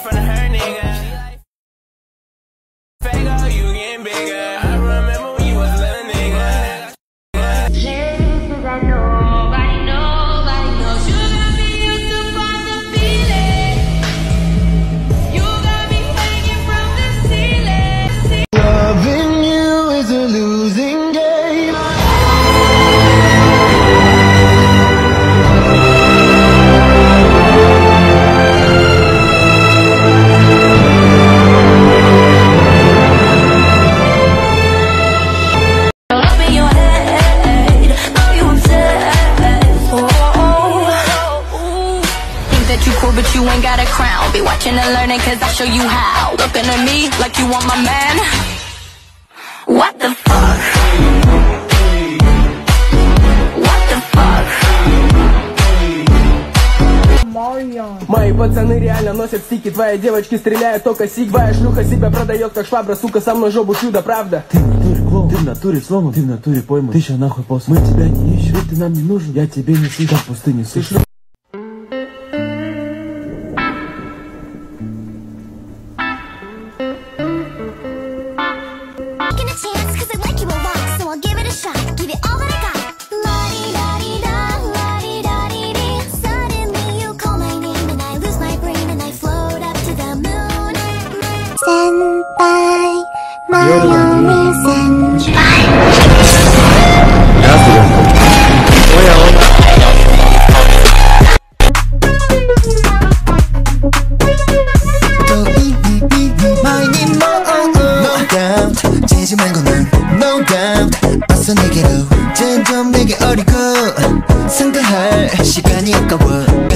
from the head. That you cool, but you ain't got a crown. Be watching and learning, cause I show you how. Looking at me like you want my man. What the fuck? What the fuck? Мои пацаны реально носят стики Твои девочки стреляют только сик Твоя шлюха себя продает как швабра Сука, со мной жопу чудо, правда? Ты в натуре клоун, ты в натуре сломан, ты в натуре пойман. Ты еще нахуй полз. Мы тебя не ищем, ты нам не нужен. Я тебе не сын, как пустыне сын. senpai, Mayomi senpai. No doubt 어서 내게로 점점 내게 어리고 상대할 시간이 아까워